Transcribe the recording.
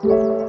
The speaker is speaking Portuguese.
Música